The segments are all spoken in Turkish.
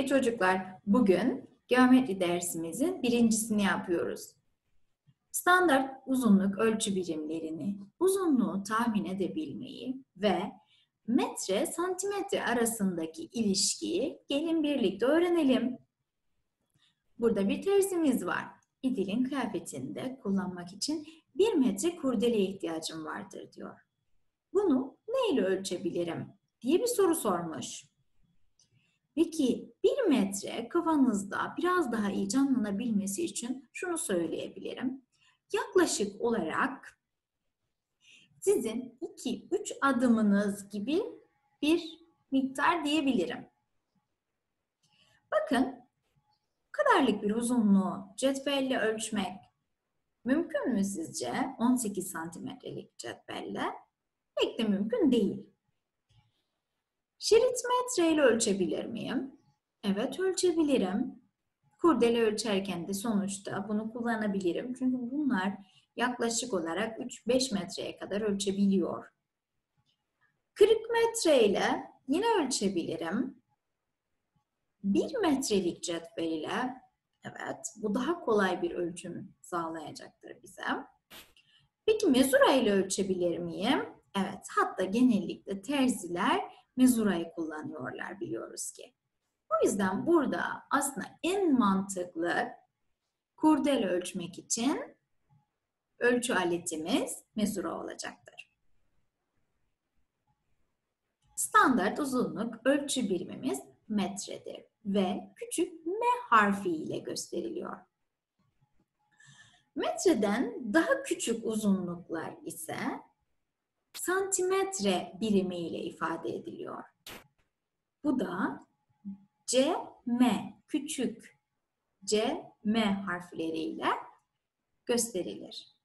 Sevgili çocuklar. Bugün geometri dersimizin birincisini yapıyoruz. Standart uzunluk ölçü birimlerini, uzunluğu tahmin edebilmeyi ve metre santimetre arasındaki ilişkiyi gelin birlikte öğrenelim. Burada bir terzimiz var. İdil'in kıyafetinde kullanmak için bir metre kurdeleye ihtiyacım vardır diyor. Bunu ne ile ölçebilirim diye bir soru sormuş. Peki bir metre kafanızda biraz daha iyi canlanabilmesi için şunu söyleyebilirim. Yaklaşık olarak sizin 2-3 adımınız gibi bir miktar diyebilirim. Bakın kadarlık bir uzunluğu cetvelle ölçmek mümkün mü sizce? 18 santimetrelik cetvelle pek de mümkün değil. Şerit metre ile ölçebilir miyim? Evet ölçebilirim. Kurdele ölçerken de sonuçta bunu kullanabilirim. Çünkü bunlar yaklaşık olarak 3-5 metreye kadar ölçebiliyor. Kırık metre ile yine ölçebilirim. 1 metrelik cetvel ile evet bu daha kolay bir ölçüm sağlayacaktır bize. Peki mezura ile ölçebilir miyim? Evet hatta genellikle terziler mezurayı kullanıyorlar biliyoruz ki. O yüzden burada aslında en mantıklı kurdele ölçmek için ölçü aletimiz mezura olacaktır. Standart uzunluk ölçü birimimiz metredir ve küçük m harfi ile gösteriliyor. Metreden daha küçük uzunluklar ise santimetre birimi ile ifade ediliyor. Bu da C, M, küçük C, M harfleriyle gösterilir.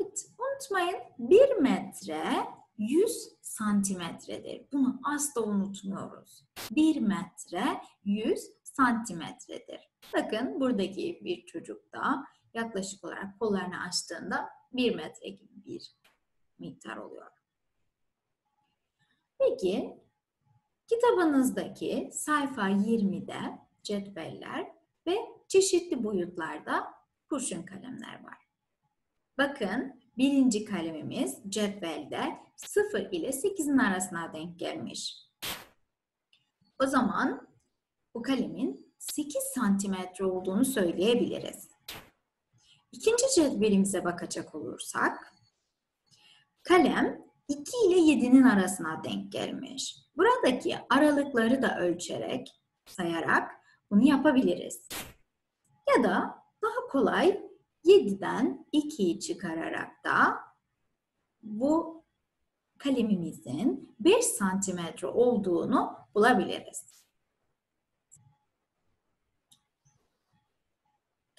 Evet, unutmayın 1 metre 100 santimetredir. Bunu asla unutmuyoruz. 1 metre 100 santimetredir. Bakın buradaki bir çocuk da yaklaşık olarak kollarını açtığında 1 metre gibi bir miktar oluyor. Peki kitabınızdaki sayfa 20'de cetveller ve çeşitli boyutlarda kurşun kalemler var. Bakın birinci kalemimiz cetvelde 0 ile 8'in arasına denk gelmiş. O zaman bu kalemin 8 santimetre olduğunu söyleyebiliriz. İkinci cetvelimize bakacak olursak, kalem 2 ile 7'nin arasına denk gelmiş. Buradaki aralıkları da ölçerek, sayarak bunu yapabiliriz. Ya da daha kolay 7'den 2'yi çıkararak da bu kalemimizin 5 santimetre olduğunu bulabiliriz.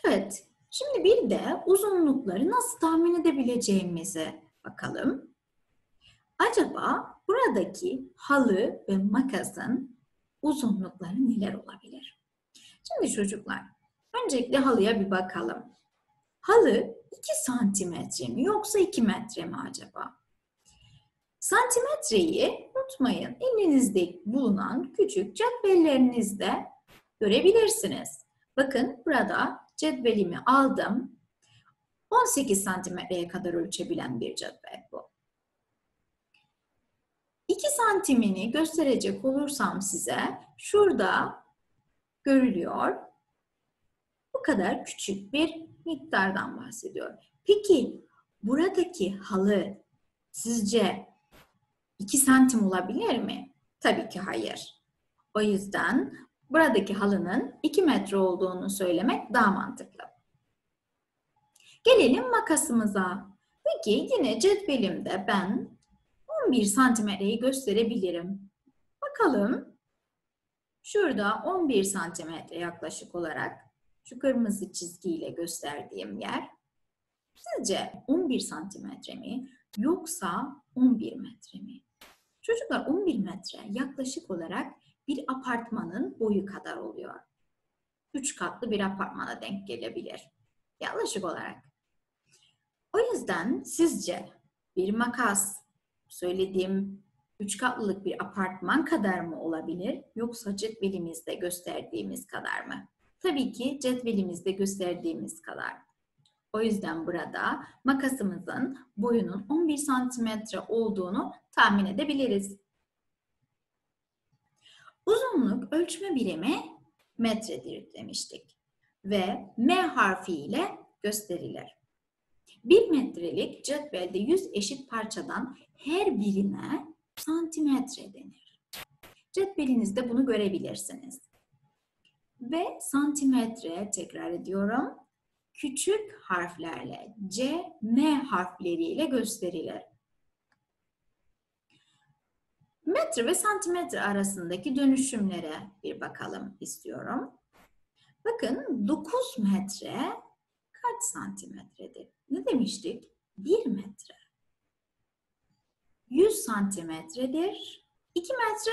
Evet, Şimdi bir de uzunlukları nasıl tahmin edebileceğimize bakalım. Acaba buradaki halı ve makasın uzunlukları neler olabilir? Şimdi çocuklar, öncelikle halıya bir bakalım. Halı 2 santimetre mi yoksa 2 metre mi acaba? Santimetreyi unutmayın elinizde bulunan küçük cetvellerinizde görebilirsiniz. Bakın burada cetvelimi aldım. 18 santimetreye kadar ölçebilen bir cetvel bu. 2 santimini gösterecek olursam size şurada görülüyor. Bu kadar küçük bir miktardan bahsediyor. Peki buradaki halı sizce 2 santim olabilir mi? Tabii ki hayır. O yüzden buradaki halının 2 metre olduğunu söylemek daha mantıklı. Gelelim makasımıza. Peki yine cetvelimde ben 11 santimetreyi gösterebilirim. Bakalım. Şurada 11 santimetre yaklaşık olarak şu kırmızı çizgiyle gösterdiğim yer. Sizce 11 santimetre mi yoksa 11 metre mi? Çocuklar 11 metre yaklaşık olarak bir apartmanın boyu kadar oluyor. Üç katlı bir apartmana denk gelebilir. Yaklaşık olarak. O yüzden sizce bir makas söylediğim üç katlılık bir apartman kadar mı olabilir yoksa cetvelimizde gösterdiğimiz kadar mı? Tabii ki cetvelimizde gösterdiğimiz kadar. O yüzden burada makasımızın boyunun 11 santimetre olduğunu tahmin edebiliriz. Uzunluk ölçme birimi metredir demiştik ve M harfi ile gösterilir. 1 metrelik cetvelde 100 eşit parçadan her birine santimetre denir. Cetvelinizde bunu görebilirsiniz. Ve santimetre tekrar ediyorum. Küçük harflerle C, M harfleriyle gösterilir. Metre ve santimetre arasındaki dönüşümlere bir bakalım istiyorum. Bakın 9 metre kaç santimetredir? Ne demiştik? 1 metre. 100 santimetredir. 2 metre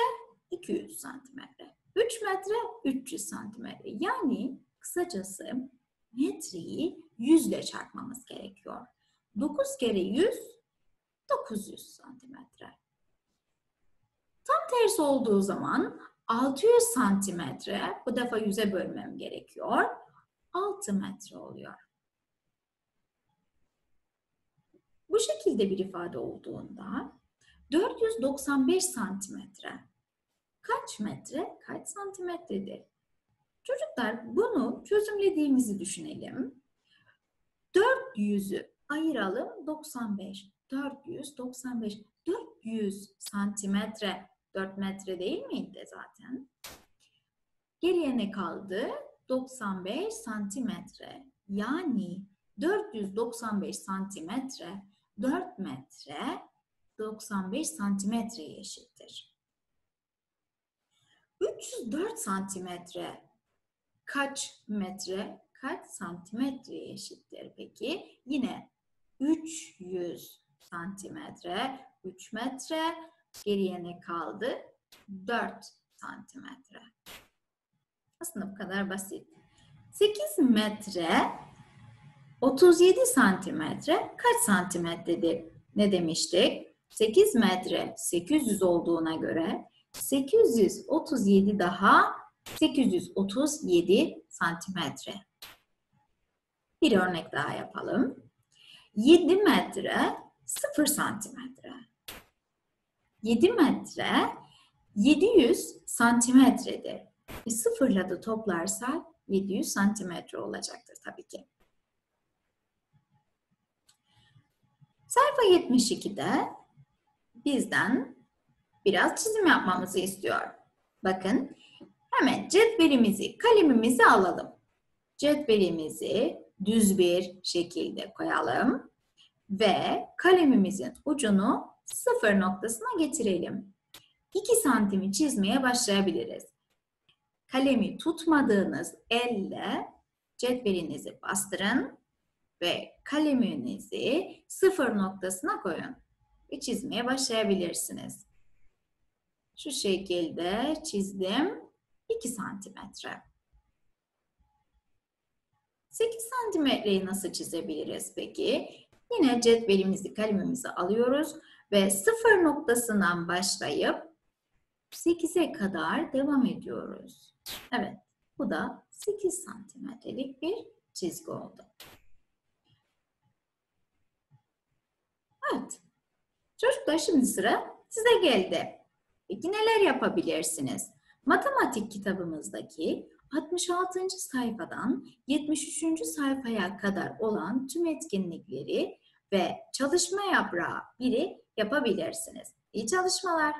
200 santimetre. 3 metre 300 santimetre. Yani kısacası metreyi 100 ile çarpmamız gerekiyor. 9 kere 100 900 santimetre. Tam tersi olduğu zaman 600 santimetre bu defa 100'e bölmem gerekiyor. 6 metre oluyor. Bu şekilde bir ifade olduğunda 495 santimetre kaç metre kaç santimetredir? Çocuklar bunu çözümlediğimizi düşünelim. 400'ü ayıralım 95. 495. 400 santimetre 4 metre değil miydi zaten? Geriye ne kaldı? 95 santimetre. Yani 495 santimetre 4 metre 95 santimetreye eşittir. 304 santimetre kaç metre kaç santimetreye eşittir peki? Yine 300 santimetre 3 metre geriye ne kaldı? 4 santimetre. Aslında bu kadar basit. 8 metre 37 santimetre kaç santimetredir? Ne demiştik? 8 metre 800 olduğuna göre 837 daha 837 santimetre. Bir örnek daha yapalım. 7 metre 0 santimetre. 7 metre 700 santimetredir. E sıfırla da toplarsak 700 santimetre olacaktır tabii ki. Sayfa 72'de bizden biraz çizim yapmamızı istiyor. Bakın hemen cetvelimizi, kalemimizi alalım. Cetvelimizi düz bir şekilde koyalım ve kalemimizin ucunu sıfır noktasına getirelim. 2 santimi çizmeye başlayabiliriz. Kalemi tutmadığınız elle cetvelinizi bastırın ve kaleminizi sıfır noktasına koyun ve çizmeye başlayabilirsiniz. Şu şekilde çizdim. 2 santimetre. 8 santimetreyi nasıl çizebiliriz peki? Yine cetvelimizi, kalemimizi alıyoruz ve sıfır noktasından başlayıp 8'e kadar devam ediyoruz. Evet, bu da 8 santimetrelik bir çizgi oldu. Evet. Çocuklar şimdi sıra size geldi. Peki neler yapabilirsiniz? Matematik kitabımızdaki 66. sayfadan 73. sayfaya kadar olan tüm etkinlikleri ve çalışma yaprağı biri yapabilirsiniz. İyi çalışmalar.